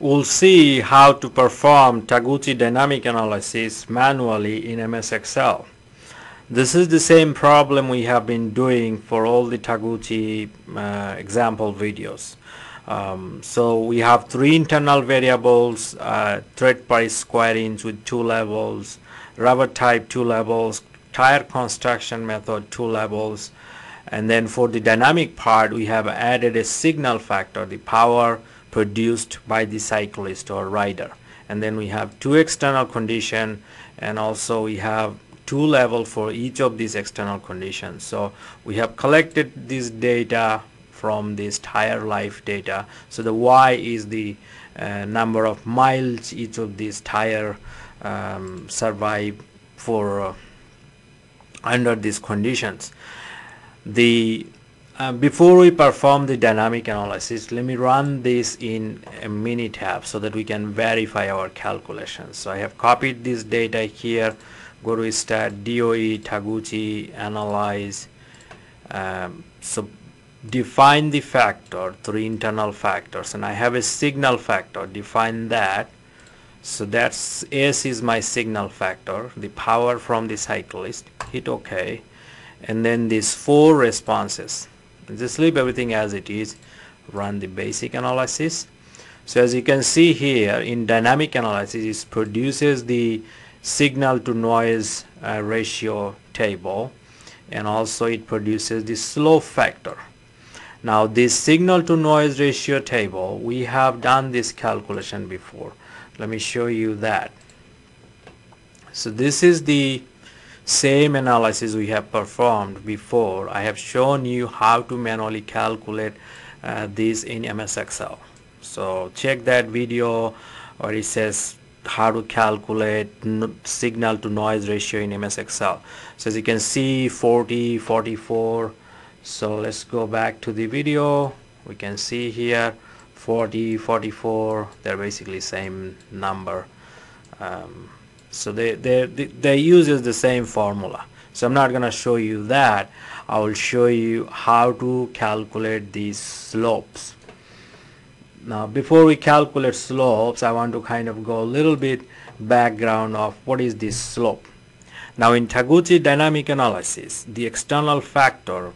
we'll see how to perform Taguchi dynamic analysis manually in MS Excel. This is the same problem we have been doing for all the Taguchi uh, example videos. Um, so we have three internal variables, uh, thread per square inch with two levels, rubber type two levels, tire construction method two levels, and then for the dynamic part we have added a signal factor, the power produced by the cyclist or rider. And then we have two external condition and also we have two level for each of these external conditions. So we have collected this data from this tire life data. So the Y is the uh, number of miles each of these tire um, survive for uh, under these conditions. The uh, before we perform the dynamic analysis, let me run this in a Minitab so that we can verify our calculations. So I have copied this data here. Go to Stat, DOE, Taguchi, Analyze. Um, so define the factor, three internal factors, and I have a signal factor. Define that. So that's S is my signal factor, the power from the cyclist. Hit OK. And then these four responses just leave everything as it is run the basic analysis. So as you can see here in dynamic analysis it produces the signal to noise uh, ratio table and also it produces the slope factor. Now this signal to noise ratio table we have done this calculation before. Let me show you that. So this is the same analysis we have performed before. I have shown you how to manually calculate uh, this in MS Excel. So check that video where it says how to calculate signal to noise ratio in MS Excel. So as you can see 40 44 so let's go back to the video. We can see here 40 44 they're basically same number. Um, so they, they, they uses the same formula. So I'm not gonna show you that. I will show you how to calculate these slopes. Now before we calculate slopes I want to kind of go a little bit background of what is this slope. Now in Taguchi dynamic analysis the external factor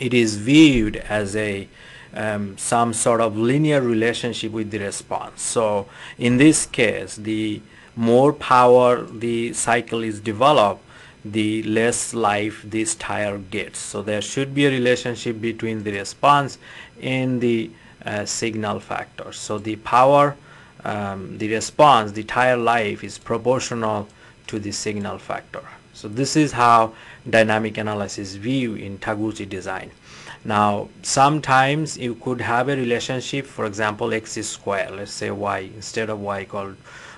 it is viewed as a um, some sort of linear relationship with the response. So in this case the more power the cycle is developed the less life this tire gets. So there should be a relationship between the response and the uh, signal factor. So the power um, the response the tire life is proportional to the signal factor. So this is how dynamic analysis view in Taguchi design. Now sometimes you could have a relationship for example x is square let's say y instead of y called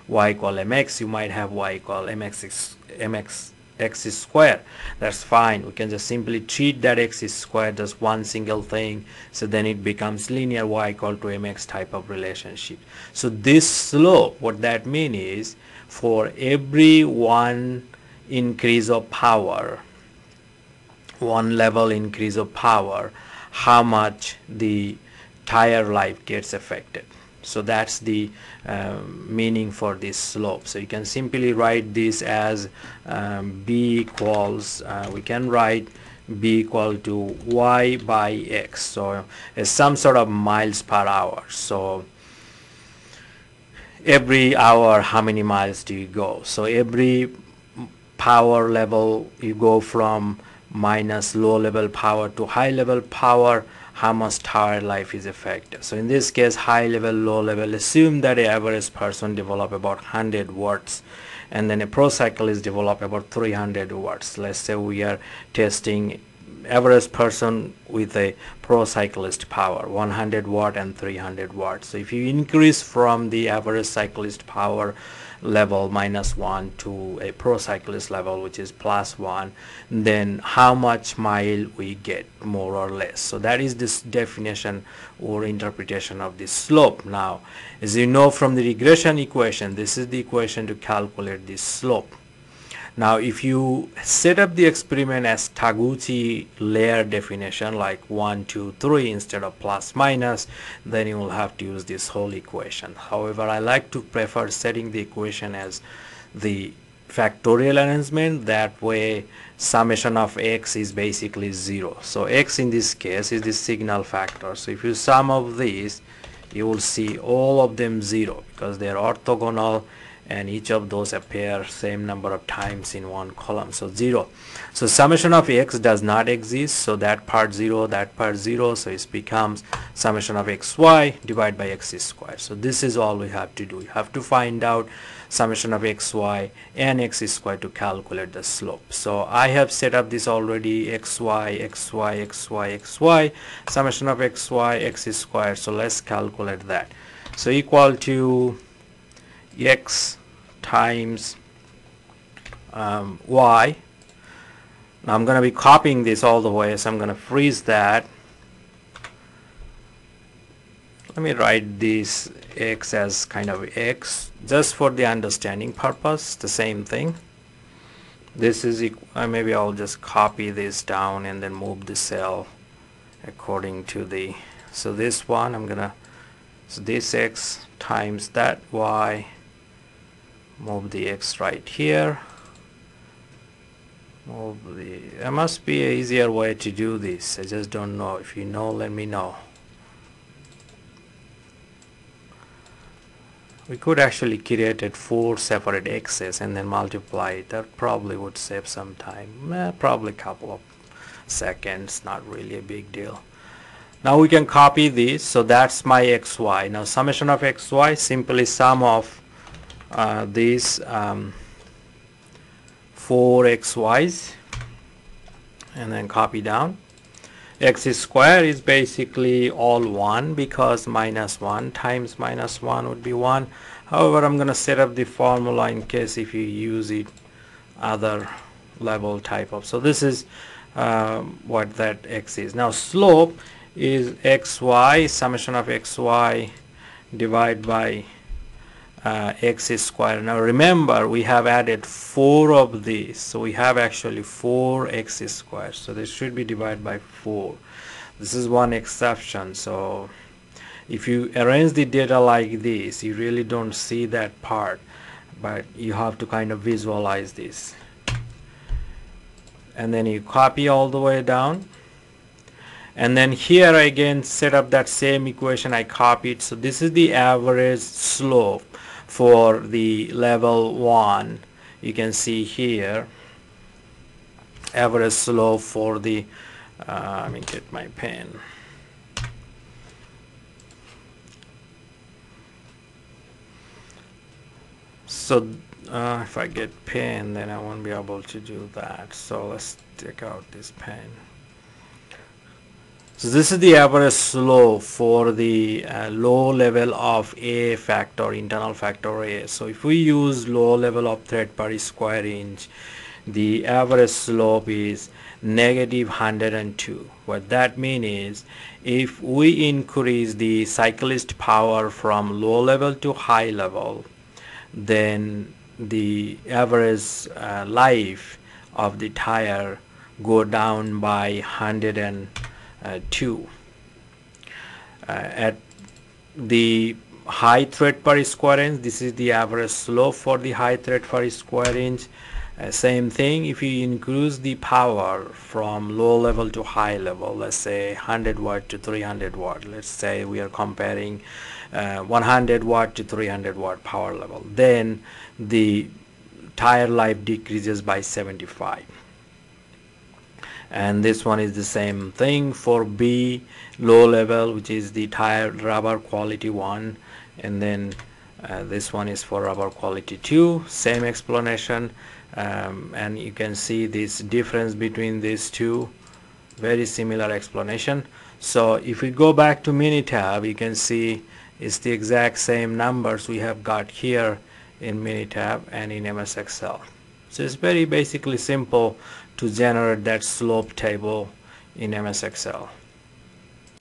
y equal mx you might have y equal mx mx x is square that's fine. We can just simply treat that x is square as one single thing so then it becomes linear y equal to mx type of relationship. So this slope what that means is for every one increase of power one level increase of power how much the tire life gets affected so that's the um, meaning for this slope. So you can simply write this as um, b equals uh, we can write b equal to y by x. So it's some sort of miles per hour. So every hour how many miles do you go? So every power level you go from minus low level power to high level power how much tire life is affected. So in this case high level low level assume that a average person develop about 100 watts and then a pro cyclist develop about 300 watts. Let's say we are testing average person with a pro cyclist power 100 watt and 300 watts so if you increase from the average cyclist power level minus 1 to a pro cyclist level which is plus 1 then how much mile we get more or less. So that is this definition or interpretation of this slope. Now as you know from the regression equation this is the equation to calculate this slope Now if you set up the experiment as Taguchi layer definition like 1, 2, 3 instead of plus minus then you will have to use this whole equation. However I like to prefer setting the equation as the factorial arrangement that way summation of x is basically 0. So x in this case is the signal factor. So if you sum of these you will see all of them 0 because they are orthogonal and each of those appear same number of times in one column. So 0 so summation of x does not exist. So that part 0 that part 0 so it becomes summation of xy divided by x squared. So this is all we have to do. You have to find out summation of xy and x squared to calculate the slope. So I have set up this already. xy xy xy xy. Summation of xy x squared. So let's calculate that. So equal to x times um, y. Now I'm going to be copying this all the way so I'm going to freeze that. Let me write this x as kind of x just for the understanding purpose the same thing. This is uh, maybe I'll just copy this down and then move the cell according to the so this one I'm gonna so this x times that y move the X right here. Move the there must be an easier way to do this. I just don't know. If you know let me know. We could actually create it four separate X's and then multiply it. That probably would save some time. Eh, probably a couple of seconds. Not really a big deal. Now we can copy this. So that's my xy now summation of xy simply sum of uh, these um, four xy's and then copy down. X square is basically all 1 because minus 1 times minus 1 would be 1 however I'm gonna set up the formula in case if you use it other level type of so this is um, what that x is. Now slope is xy summation of xy divided by uh, x square. Now remember we have added four of these. So we have actually four x square. So this should be divided by four. This is one exception. So if you arrange the data like this you really don't see that part. But you have to kind of visualize this. And then you copy all the way down. And then here again set up that same equation. I copied. So this is the average slope for the level 1 you can see here average slope for the uh, let me get my pen. So uh, if I get pen then I won't be able to do that. So let's take out this pen so this is the average slope for the uh, low level of A factor, internal factor A. So if we use low level of thread per square inch, the average slope is negative 102. What that means is if we increase the cyclist power from low level to high level, then the average uh, life of the tire go down by 100 and 2 uh, at the high thread per square inch this is the average slope for the high thread per square inch. Uh, same thing if you increase the power from low level to high level let's say 100 watt to 300 watt let's say we are comparing uh, 100 watt to 300 watt power level then the tire life decreases by 75 and this one is the same thing for B low level which is the tire rubber quality one. And then uh, this one is for rubber quality 2 same explanation. Um, and you can see this difference between these two. Very similar explanation. So if we go back to Minitab you can see it's the exact same numbers we have got here in Minitab and in MS Excel. So it's very basically simple to generate that slope table in MS Excel.